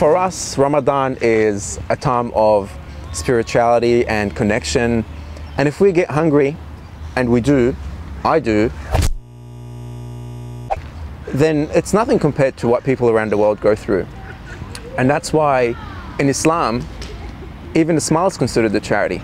for us, Ramadan is a time of spirituality and connection. And if we get hungry, and we do, I do, then it's nothing compared to what people around the world go through. And that's why in Islam, even a smile is considered a charity.